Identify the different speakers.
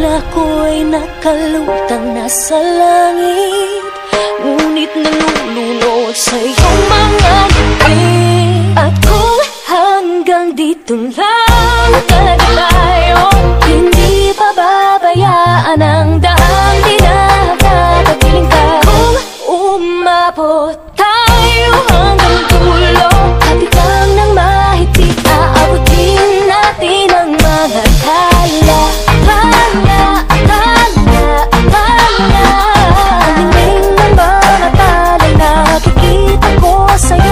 Speaker 1: Tila ko'y nakalutang nasa langit Ngunit nalulunod sa iyong mga ngiti At kung hanggang dito lang talaga tayo Hindi pababayaan ang daang di nakakapagiling ka Kung umabot tayo hanggang 왔어요.